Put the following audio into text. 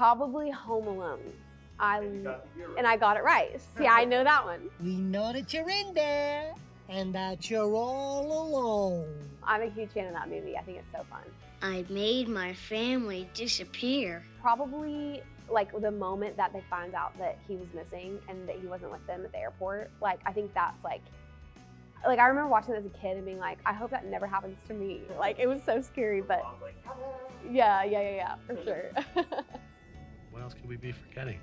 Probably Home Alone. I and I got it right. See, I know that one. We know that you're in there and that you're all alone. I'm a huge fan of that movie. I think it's so fun. I made my family disappear. Probably like the moment that they found out that he was missing and that he wasn't with them at the airport. Like I think that's like like I remember watching it as a kid and being like, I hope that never happens to me. Like it was so scary, but yeah, yeah, yeah, yeah, for sure. Else could we be forgetting?